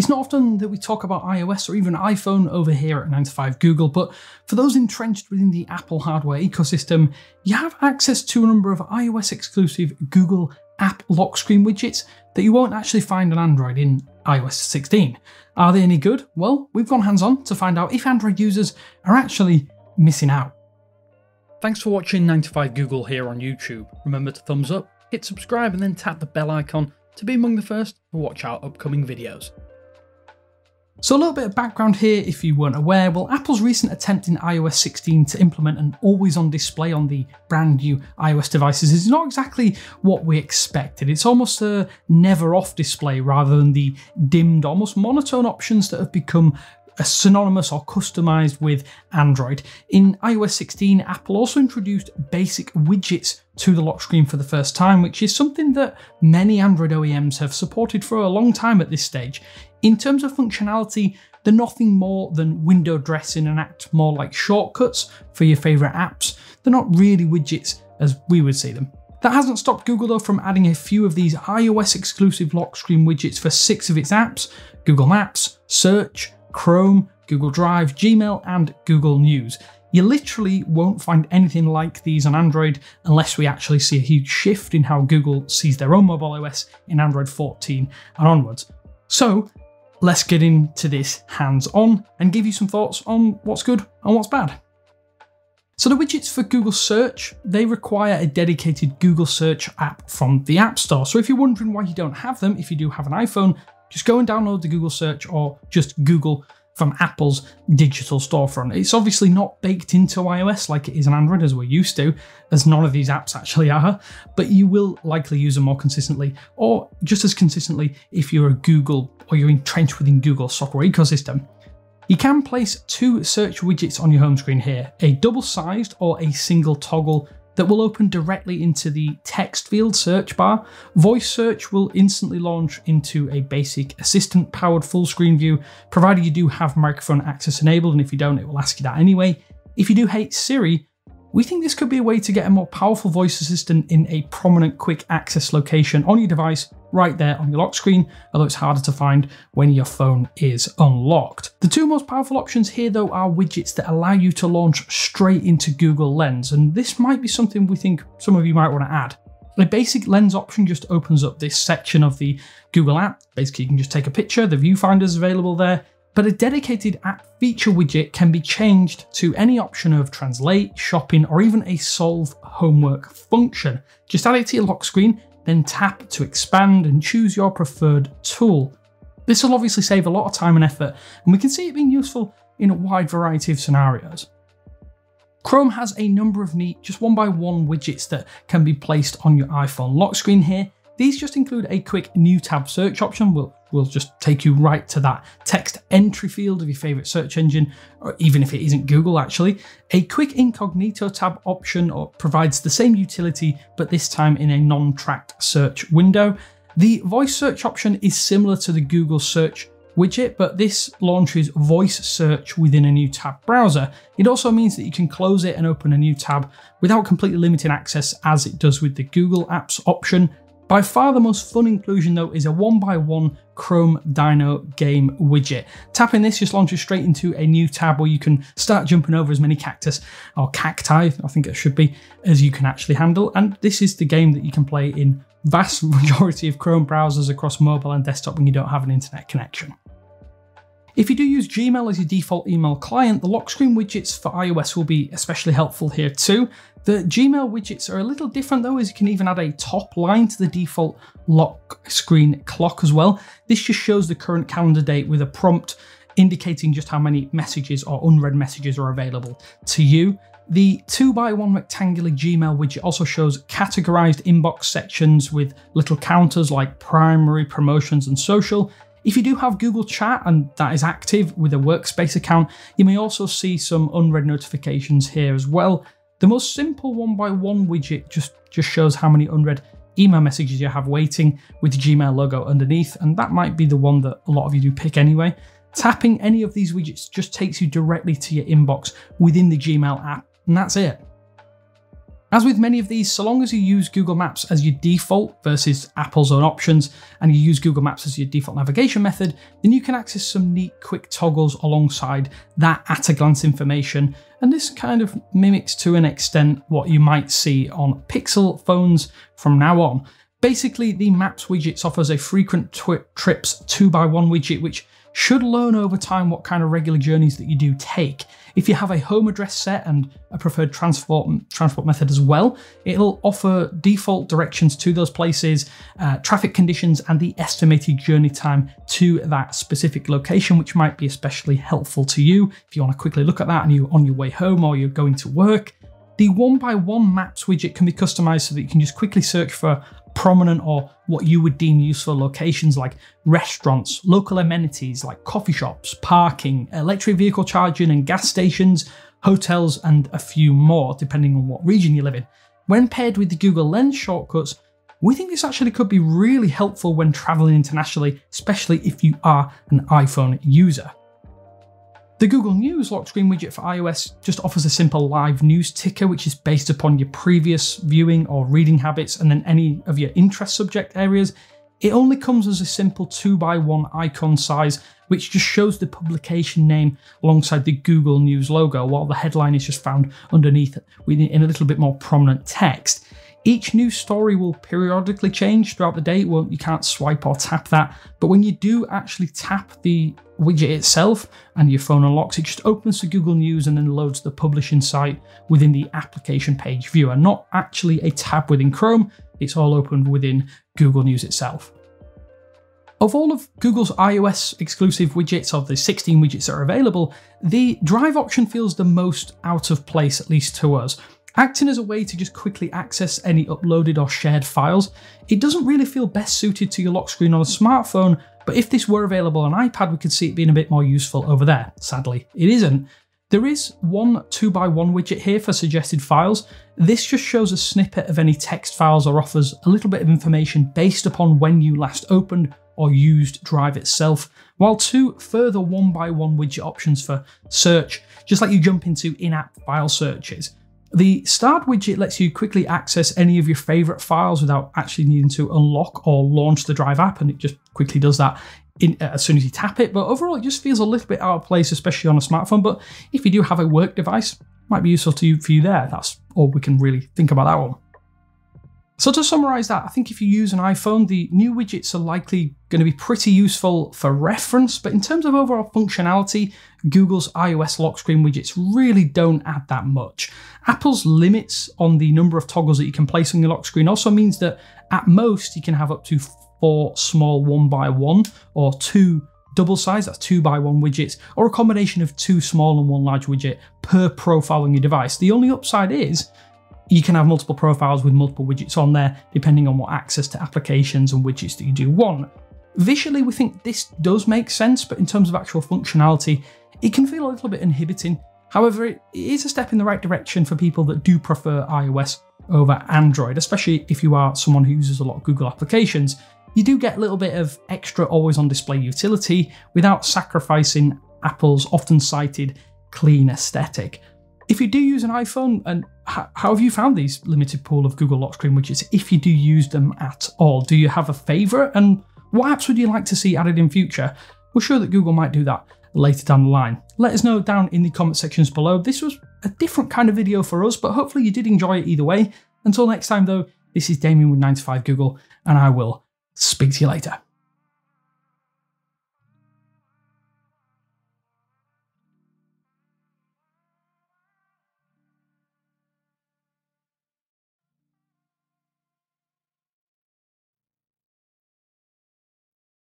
It's not often that we talk about iOS or even iPhone over here at 9 to 5 Google, but for those entrenched within the Apple hardware ecosystem, you have access to a number of iOS exclusive Google app lock screen widgets that you won't actually find on Android in iOS 16. Are they any good? Well, we've gone hands on to find out if Android users are actually missing out. Thanks for watching 9 to 5 Google here on YouTube. Remember to thumbs up, hit subscribe, and then tap the bell icon to be among the first to watch our upcoming videos. So a little bit of background here if you weren't aware, well Apple's recent attempt in iOS 16 to implement an always on display on the brand new iOS devices is not exactly what we expected. It's almost a never off display rather than the dimmed, almost monotone options that have become synonymous or customized with Android. In iOS 16, Apple also introduced basic widgets to the lock screen for the first time, which is something that many Android OEMs have supported for a long time at this stage. In terms of functionality, they're nothing more than window dressing and act more like shortcuts for your favourite apps. They're not really widgets as we would see them. That hasn't stopped Google though from adding a few of these iOS exclusive lock screen widgets for six of its apps Google Maps, Search, Chrome, Google Drive, Gmail, and Google News. You literally won't find anything like these on Android unless we actually see a huge shift in how Google sees their own mobile OS in Android 14 and onwards. So, let's get into this hands on and give you some thoughts on what's good and what's bad. So the widgets for Google Search, they require a dedicated Google Search app from the App Store. So if you're wondering why you don't have them, if you do have an iPhone, just go and download the Google search or just Google from Apple's digital storefront. It's obviously not baked into iOS like it is on Android as we're used to, as none of these apps actually are, but you will likely use them more consistently or just as consistently if you're a Google or you're entrenched within Google's software ecosystem. You can place two search widgets on your home screen here, a double sized or a single toggle that will open directly into the text field search bar. Voice search will instantly launch into a basic assistant powered full screen view, provided you do have microphone access enabled, and if you don't, it will ask you that anyway. If you do hate Siri, we think this could be a way to get a more powerful voice assistant in a prominent quick access location on your device right there on your lock screen, although it's harder to find when your phone is unlocked. The two most powerful options here though are widgets that allow you to launch straight into Google Lens, and this might be something we think some of you might want to add. The basic lens option just opens up this section of the Google app. Basically, you can just take a picture, the viewfinder is available there, but a dedicated app feature widget can be changed to any option of translate, shopping, or even a solve homework function. Just add it to your lock screen, then tap to expand and choose your preferred tool. This will obviously save a lot of time and effort, and we can see it being useful in a wide variety of scenarios. Chrome has a number of neat, just one by one widgets that can be placed on your iPhone lock screen here, these just include a quick new tab search option. We'll, we'll just take you right to that text entry field of your favorite search engine, or even if it isn't Google actually. A quick incognito tab option provides the same utility, but this time in a non-tracked search window. The voice search option is similar to the Google search widget, but this launches voice search within a new tab browser. It also means that you can close it and open a new tab without completely limiting access as it does with the Google Apps option. By far the most fun inclusion though is a one by one Chrome Dino game widget. Tapping this just launches straight into a new tab where you can start jumping over as many cactus or cacti, I think it should be, as you can actually handle. And this is the game that you can play in vast majority of Chrome browsers across mobile and desktop when you don't have an internet connection. If you do use Gmail as your default email client, the lock screen widgets for iOS will be especially helpful here too. The Gmail widgets are a little different though, as you can even add a top line to the default lock screen clock as well. This just shows the current calendar date with a prompt indicating just how many messages or unread messages are available to you. The 2x1 rectangular Gmail widget also shows categorized inbox sections with little counters like primary, promotions, and social, if you do have Google Chat and that is active with a workspace account, you may also see some unread notifications here as well. The most simple one by one widget just, just shows how many unread email messages you have waiting with the Gmail logo underneath, and that might be the one that a lot of you do pick anyway. Tapping any of these widgets just takes you directly to your inbox within the Gmail app, and that's it. As with many of these, so long as you use Google Maps as your default versus Apple's own options, and you use Google Maps as your default navigation method, then you can access some neat quick toggles alongside that at a glance information. And this kind of mimics to an extent what you might see on Pixel phones from now on. Basically, the Maps widget offers a frequent trips 2x1 widget, which should learn over time what kind of regular journeys that you do take. If you have a home address set and a preferred transport transport method as well, it'll offer default directions to those places, uh, traffic conditions, and the estimated journey time to that specific location, which might be especially helpful to you if you want to quickly look at that and you're on your way home or you're going to work. The one by one maps widget can be customized so that you can just quickly search for prominent or what you would deem useful locations like restaurants, local amenities like coffee shops, parking, electric vehicle charging and gas stations, hotels, and a few more, depending on what region you live in. When paired with the Google Lens shortcuts, we think this actually could be really helpful when traveling internationally, especially if you are an iPhone user. The Google News lock screen widget for iOS just offers a simple live news ticker, which is based upon your previous viewing or reading habits and then any of your interest subject areas. It only comes as a simple 2x1 icon size, which just shows the publication name alongside the Google News logo, while the headline is just found underneath in a little bit more prominent text. Each new story will periodically change throughout the day. Well, you can't swipe or tap that, but when you do actually tap the widget itself and your phone unlocks, it just opens the Google News and then loads the publishing site within the application page viewer, not actually a tab within Chrome. It's all opened within Google News itself. Of all of Google's iOS exclusive widgets, of the 16 widgets that are available, the Drive option feels the most out of place, at least to us. Acting as a way to just quickly access any uploaded or shared files, it doesn't really feel best suited to your lock screen on a smartphone, but if this were available on iPad, we could see it being a bit more useful over there. Sadly, it isn't. There is one 2x1 widget here for suggested files. This just shows a snippet of any text files or offers a little bit of information based upon when you last opened or used Drive itself, while two further 1x1 widget options for search, just like you jump into in-app file searches. The Starred widget lets you quickly access any of your favorite files without actually needing to unlock or launch the Drive app, and it just quickly does that in, uh, as soon as you tap it. But overall, it just feels a little bit out of place, especially on a smartphone. But if you do have a work device, might be useful to you for you there. That's all we can really think about that one. So to summarize that, I think if you use an iPhone, the new widgets are likely going to be pretty useful for reference, but in terms of overall functionality, Google's iOS lock screen widgets really don't add that much. Apple's limits on the number of toggles that you can place on your lock screen also means that at most you can have up to four small one by one or two double size, that's two by one widgets, or a combination of two small and one large widget per profile on your device. The only upside is you can have multiple profiles with multiple widgets on there, depending on what access to applications and widgets that you do want. Visually, we think this does make sense, but in terms of actual functionality, it can feel a little bit inhibiting. However, it is a step in the right direction for people that do prefer iOS over Android, especially if you are someone who uses a lot of Google applications. You do get a little bit of extra always on display utility without sacrificing Apple's often cited clean aesthetic. If you do use an iPhone, and how, have you found these limited pool of Google lock screen widgets? If you do use them at all, do you have a favourite? And what apps would you like to see added in future? We're sure that Google might do that later down the line. Let us know down in the comment sections below. This was a different kind of video for us, but hopefully you did enjoy it either way. Until next time though, this is Damien with 9to5 Google, and I will speak to you later.